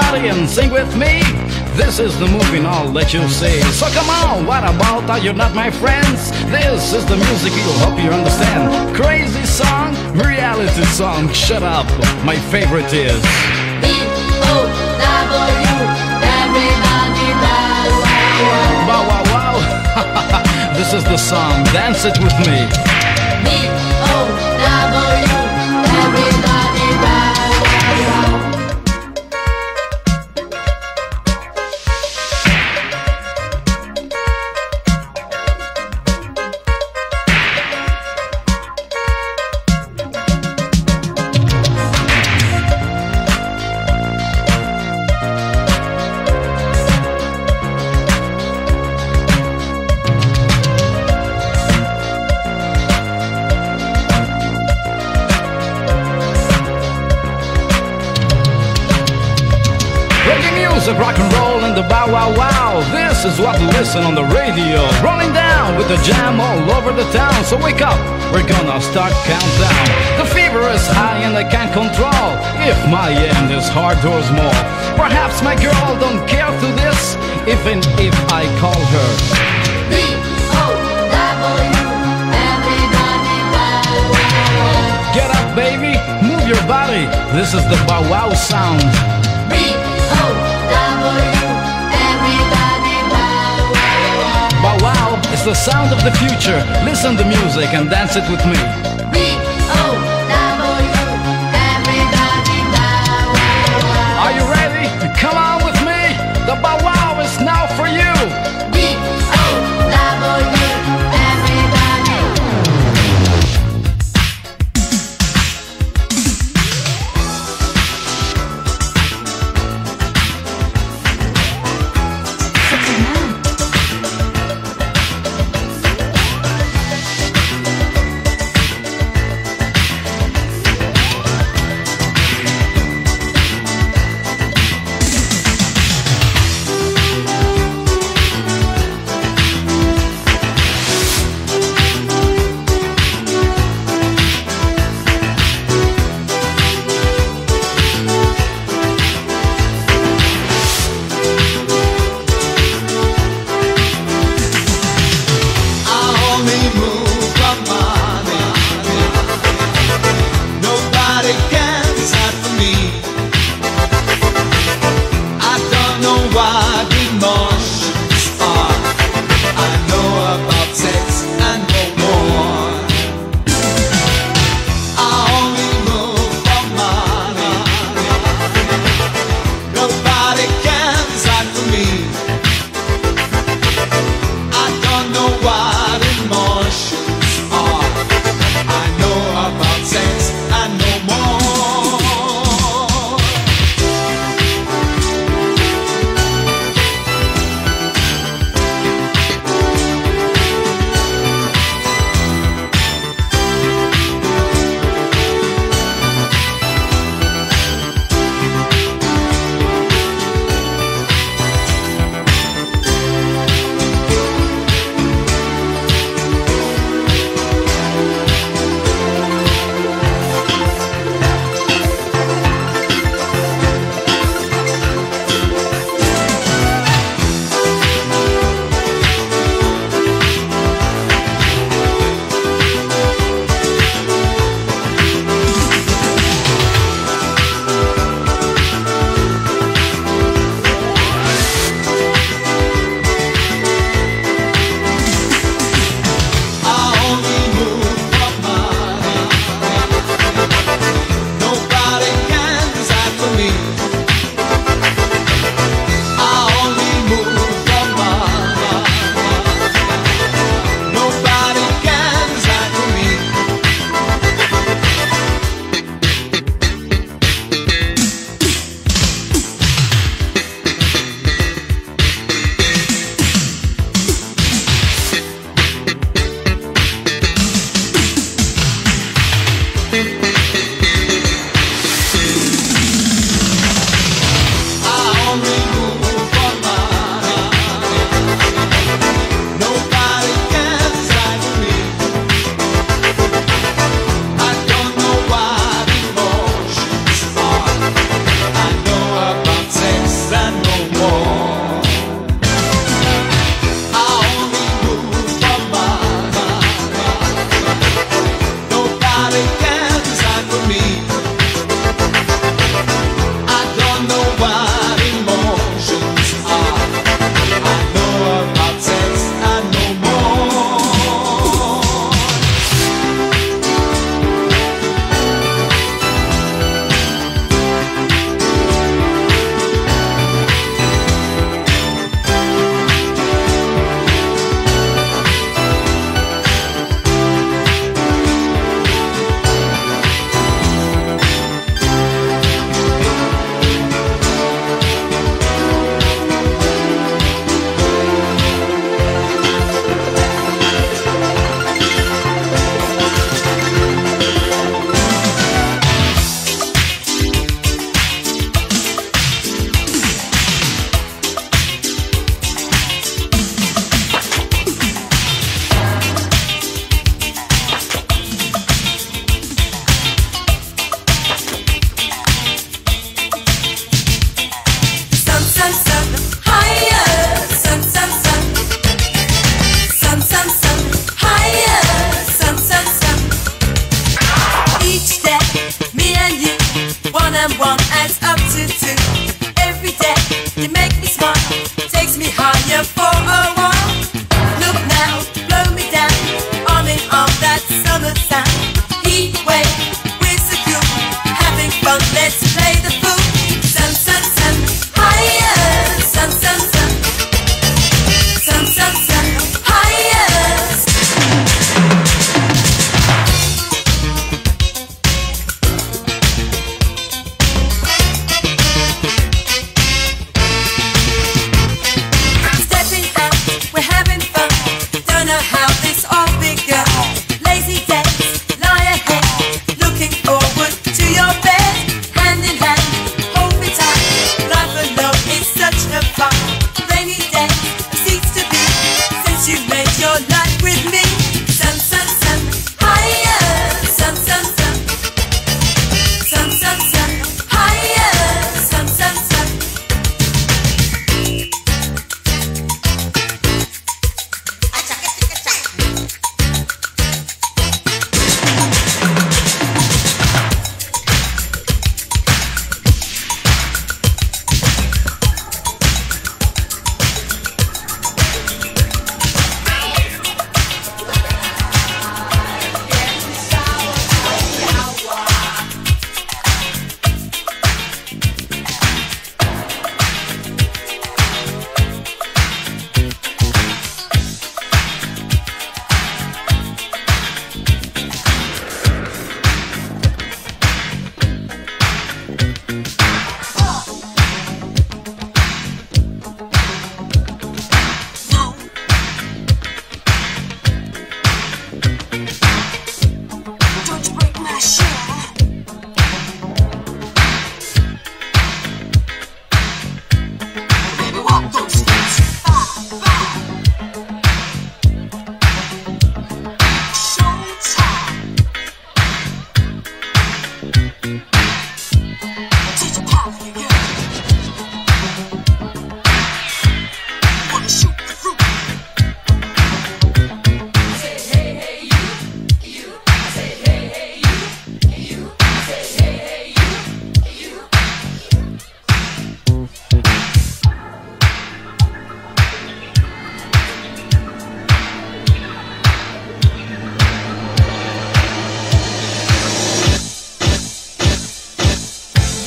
and sing with me. This is the moving all that you see. So come on, what about are you not my friends? This is the music you hope you understand. Crazy song, reality song. Shut up, my favorite is. B-O-W, everybody wow. Wow wow. this is the song, dance it with me. B-O-W. This is what we listen on the radio. Rolling down with the jam all over the town. So wake up, we're gonna start countdown. The fever is high and I can't control. If my end is hard or small, perhaps my girl don't care to this. Even if I call her. Get up, baby, move your body. This is the bow wow sound. Is the sound of the future. Listen to music and dance it with me.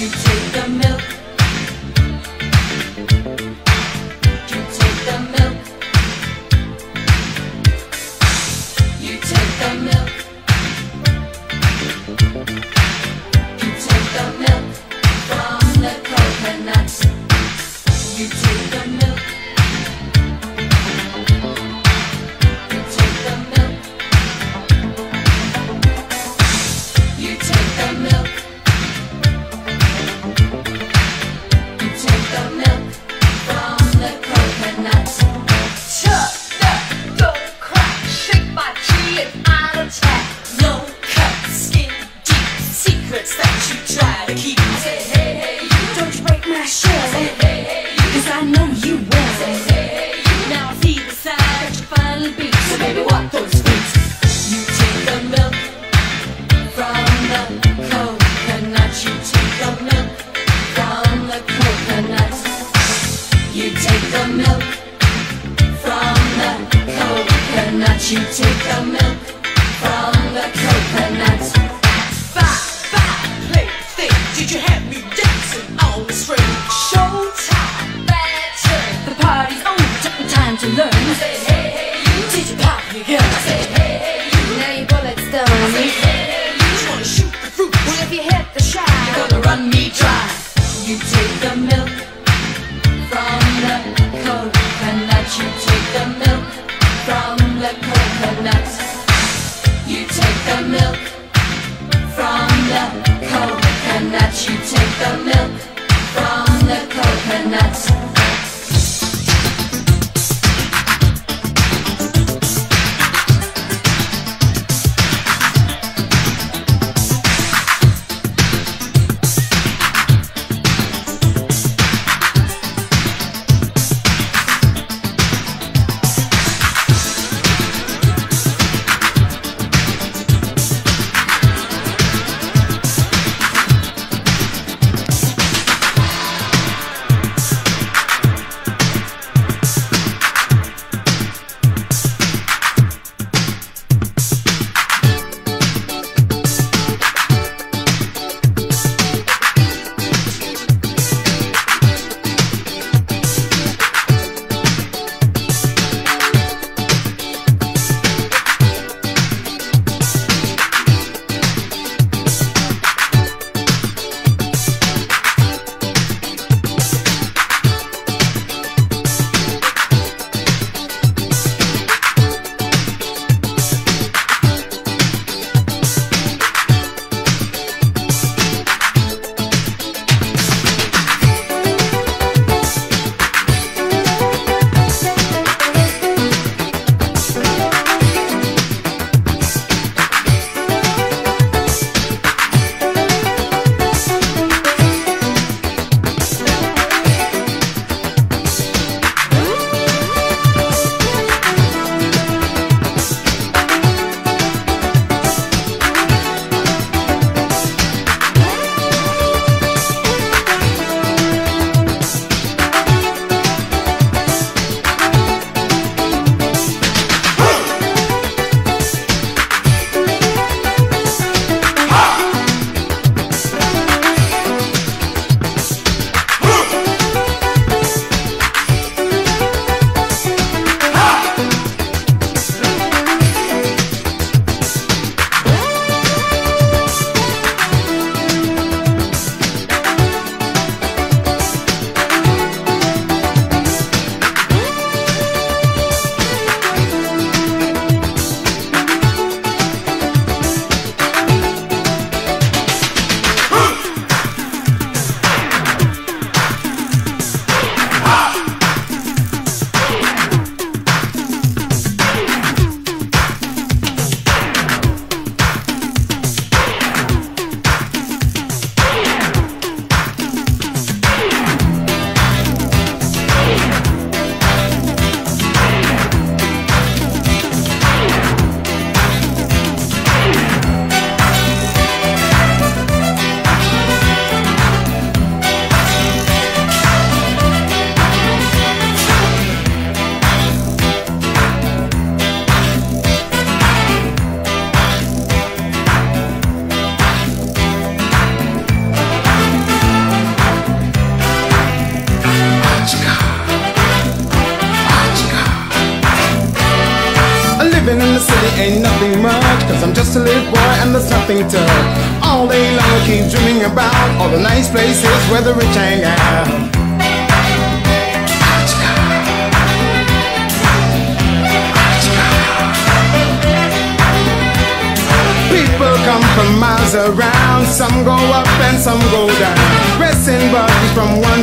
you take the milk.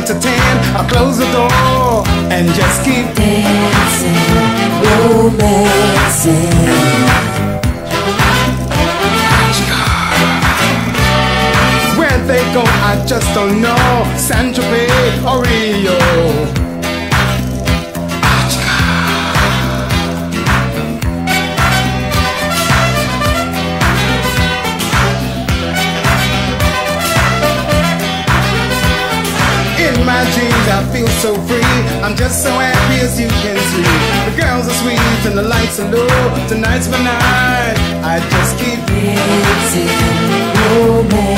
to ten, I'll close the door and just keep dancing, romancing. Where they go, I just don't know. San Jose or Rio. So free. I'm just so happy as you can see. The girls are sweet and the lights are low. Tonight's my night. I just keep Dancing, romancing.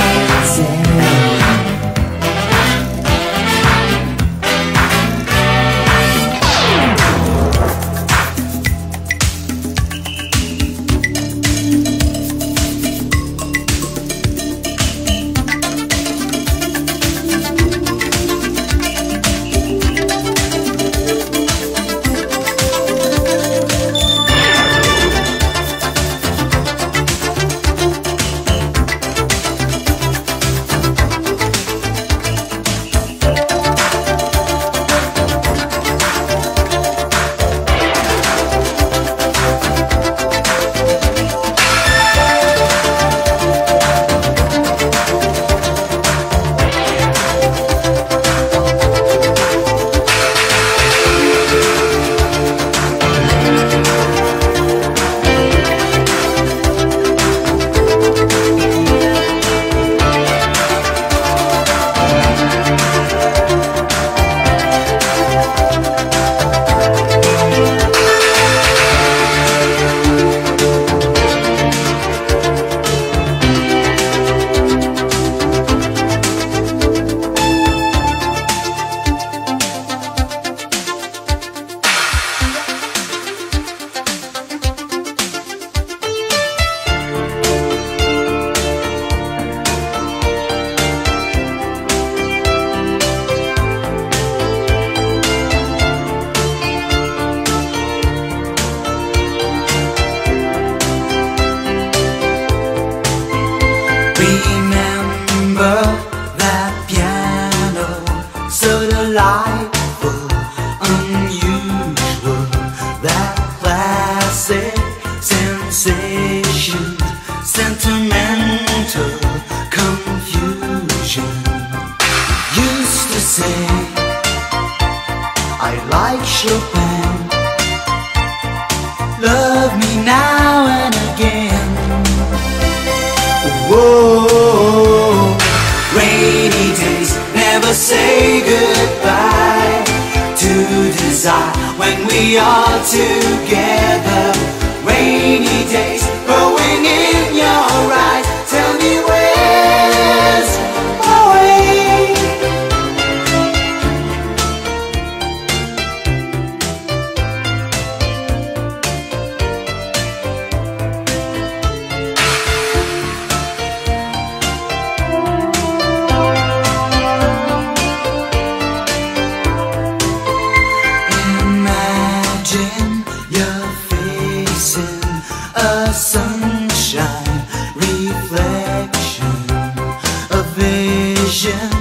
Vision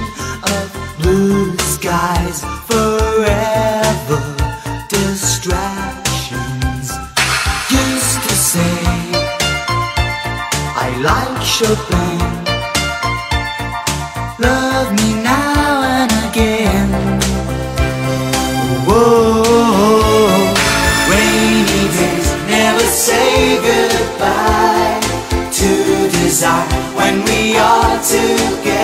of blue skies forever. Distractions used to say, I like Chopin. Love me now and again. Whoa, rainy days never say goodbye to desire when we are together.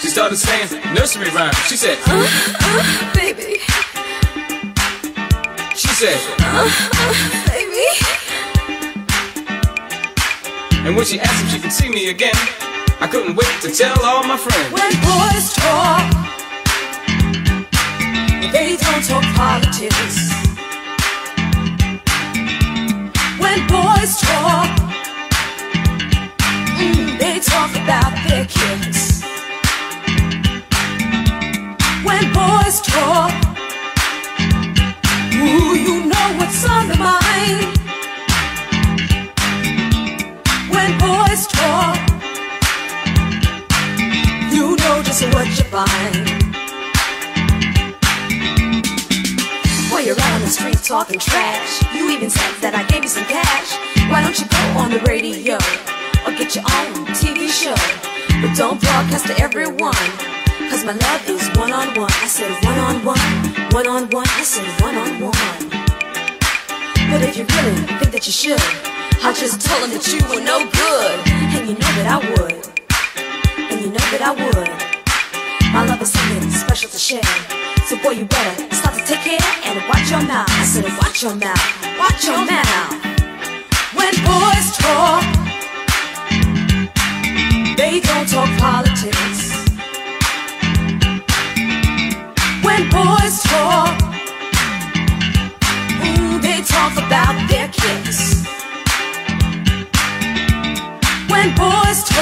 She started saying nursery rhymes. She said, Uh, uh, baby, she said, uh, uh, baby. and when she asked if she could see me again, I couldn't wait to tell all my friends. When boys talk, they don't talk politics. When boys talk, mm, they talk about their kids. When boys talk, ooh, you know what's on their mind. When boys talk, you know just what you find. While you're out on the street talking trash, you even said that I gave you some cash. Why don't you go on the radio or get your own TV show? But don't broadcast to everyone, cause my love is one on one. I said one on one, one on one, I said one on one. But if you really think that you should, I'll just tell them that you were no good. And you know that I would and you know that I would. My love is something special to share. So boy, you better start to take care and watch your mouth. I said, watch your mouth, watch your mouth. When boys talk, they don't talk politics. When boys talk, ooh, they talk about their kids. When boys talk.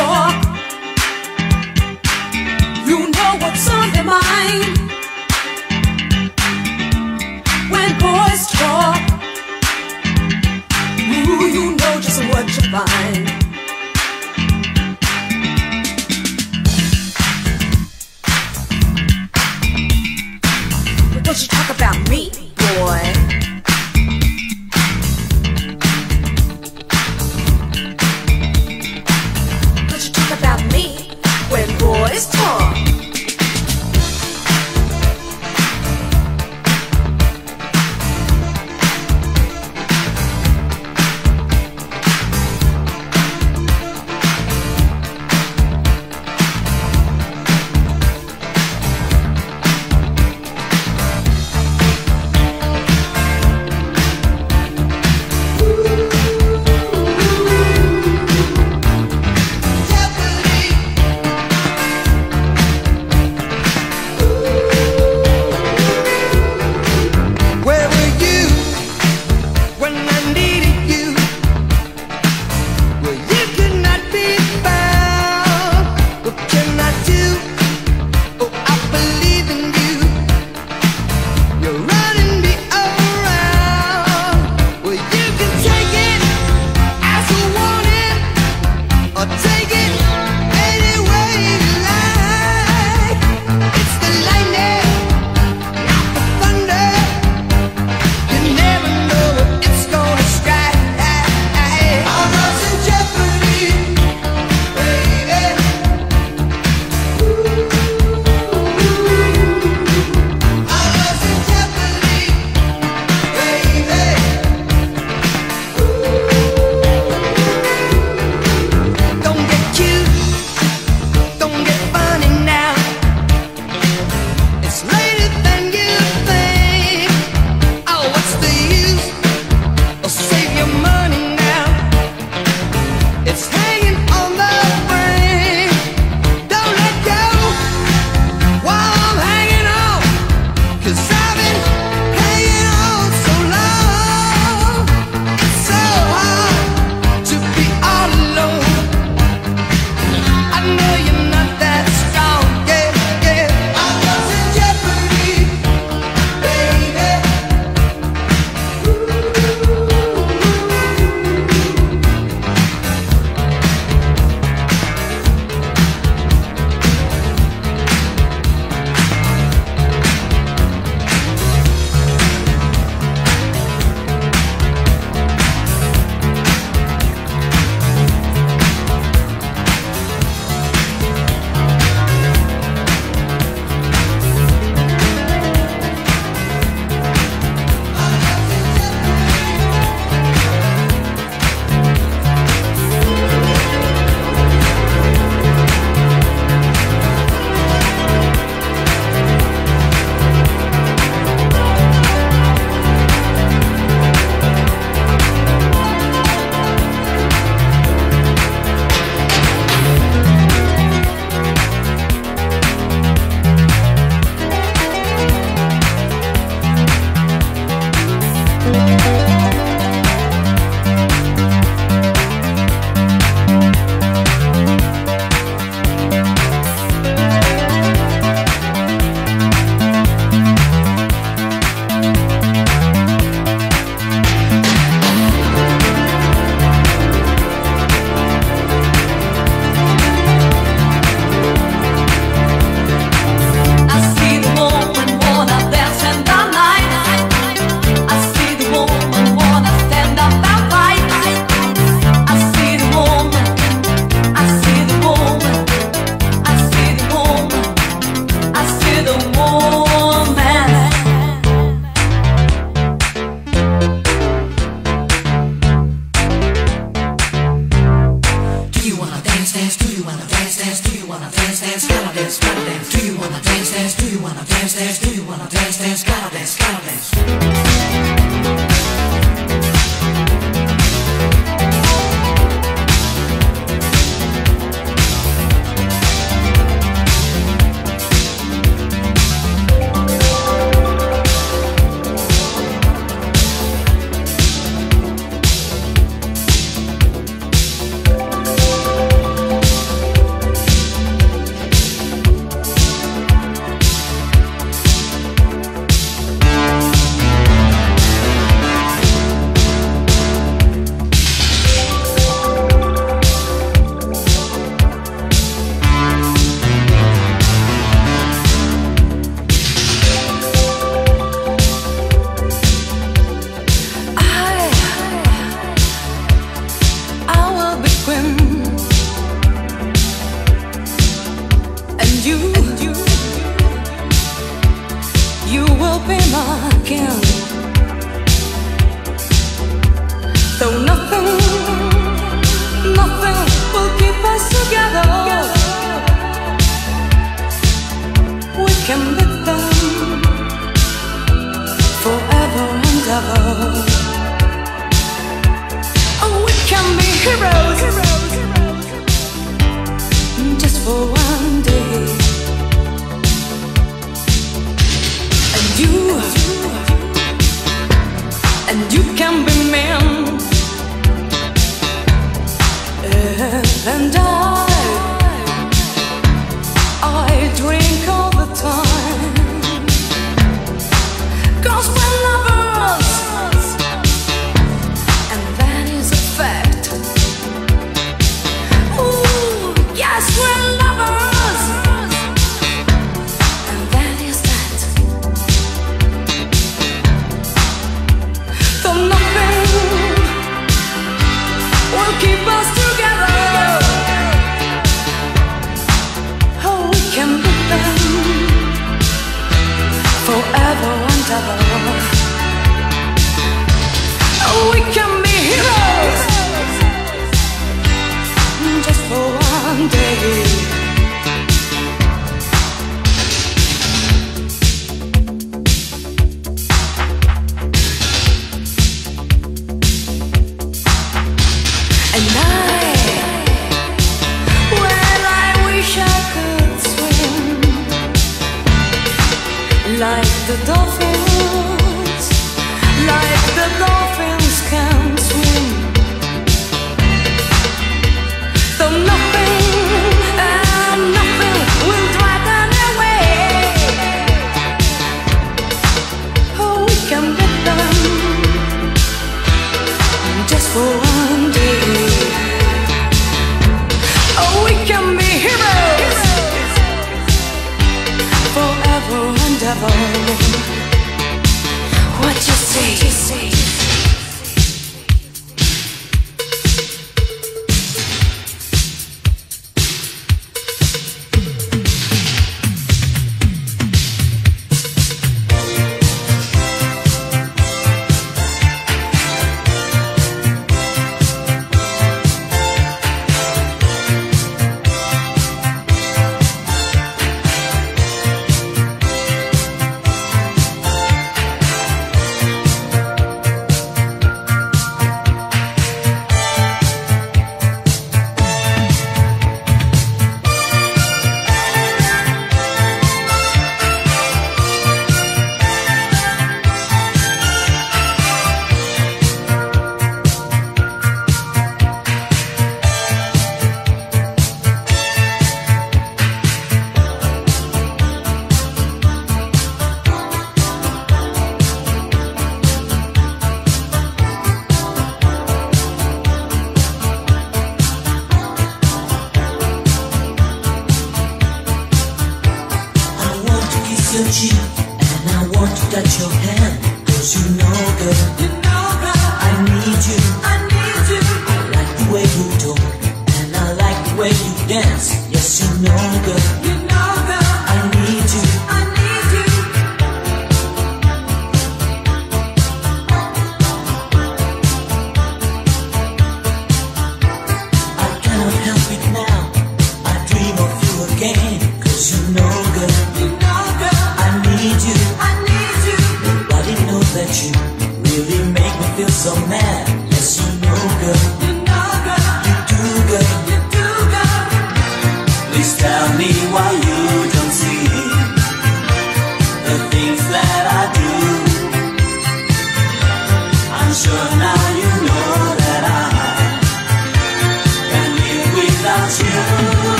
So nothing, nothing will keep us together. We can beat them forever and ever. We can be heroes, just for one day. And you, and you can be men. and I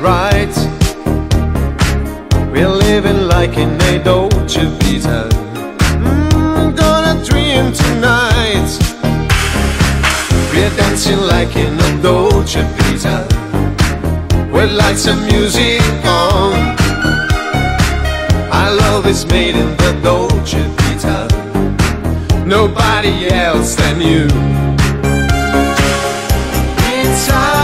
right. We're living like in a Dolce Vita. Mm, gonna dream tonight. We're dancing like in a Dolce Vita. With lights and music on. Our love is made in the Dolce Vita. Nobody else than you. It's our